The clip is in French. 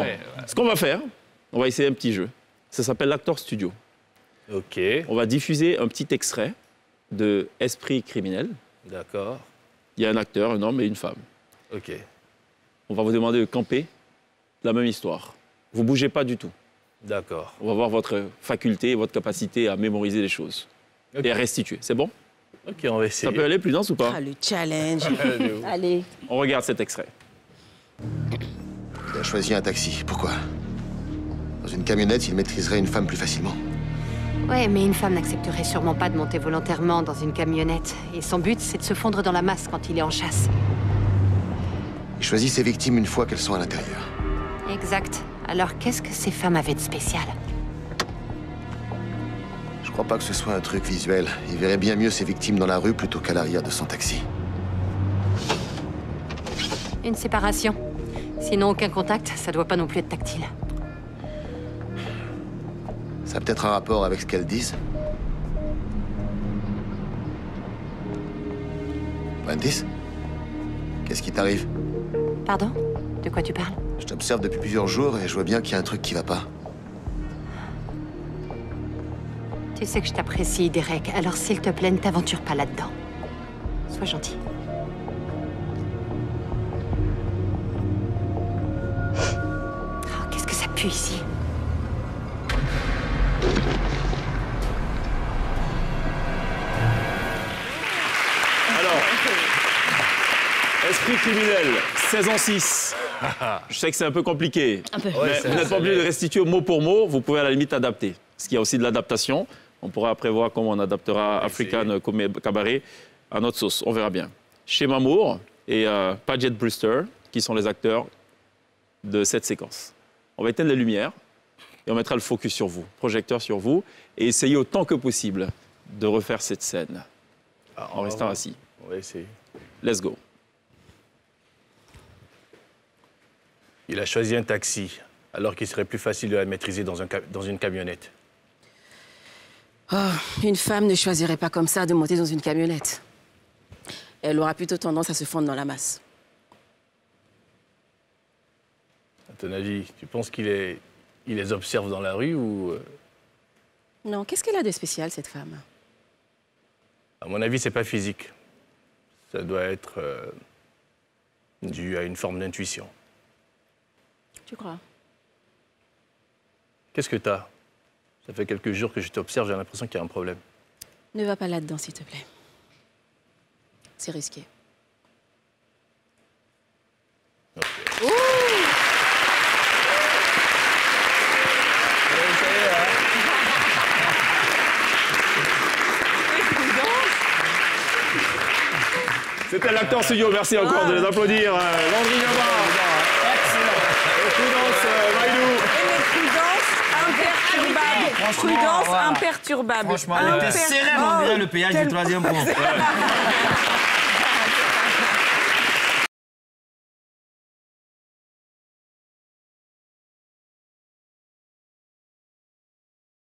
Ouais, Ce qu'on va faire, on va essayer un petit jeu. Ça s'appelle l'Actor Studio. Ok, On va diffuser un petit extrait de Esprit criminel. d'accord. Il y a un acteur, un homme et une femme. Ok. On va vous demander de camper la même histoire. Vous bougez pas du tout. D'accord. On va voir votre faculté, votre capacité à mémoriser les choses et à restituer. C'est bon? Ok, on va essayer. Ça peut aller plus dense ou pas? Ah, le challenge. Allez. On regarde cet extrait. Il a choisi un taxi. Pourquoi? Dans une camionnette, il maîtriserait une femme plus facilement. Ouais, mais une femme n'accepterait sûrement pas de monter volontairement dans une camionnette. Et son but, c'est de se fondre dans la masse quand il est en chasse. Il choisit ses victimes une fois qu'elles sont à l'intérieur. Exact. Alors qu'est-ce que ces femmes avaient de spécial? Je crois pas que ce soit un truc visuel. Il verrait bien mieux ses victimes dans la rue plutôt qu'à l'arrière de son taxi. Une séparation. Sinon, aucun contact, ça doit pas non plus être tactile. Ça a peut-être un rapport avec ce qu'elles disent Prentice Qu'est-ce qui t'arrive? Pardon? De quoi tu parles? Je t'observe depuis plusieurs jours et je vois bien qu'il y a un truc qui va pas. Tu sais que je t'apprécie, Derek, alors s'il te plaît, ne t'aventure pas là-dedans. Sois gentil. Ici Alors, Esprit criminel, 16 ans 6. Je sais que c'est un peu compliqué. Un peu. Mais Ouais, vous n'êtes pas obligé de restituer mot pour mot, vous pouvez à la limite adapter. Parce qu'il y a aussi de l'adaptation. On pourra prévoir comment on adaptera African Comé- Cabaret à notre sauce. On verra bien. Chez Mamour et euh, Paget Brewster, qui sont les acteurs de cette séquence. On va éteindre les lumières et on mettra le focus sur vous, projecteur sur vous, et essayer autant que possible de refaire cette scène Ah, on en restant voir. assis. On va essayer. Let's go. Il a choisi un taxi, alors qu'il serait plus facile de la maîtriser dans, un dans une camionnette. Oh, une femme ne choisirait pas comme ça de monter dans une camionnette. Elle aura plutôt tendance à se fondre dans la masse. À ton avis, tu penses qu'il est... il les observe dans la rue ou... euh, Non, qu'est-ce qu'elle a de spécial, cette femme? À mon avis, c'est pas physique. Ça doit être euh, dû à une forme d'intuition. Tu crois? Qu'est-ce que t'as? Ça fait quelques jours que je t'observe, j'ai l'impression qu'il y a un problème. Ne va pas là-dedans, s'il te plaît. C'est risqué. C'était l'acteur studio, merci encore de les applaudir. Euh, Landry Gabard. Et Prudence euh, imperturbable. Prudence voilà. imperturbable. Franchement, elle était Imper- sereine, on dirait Oh, le péage du troisième pont.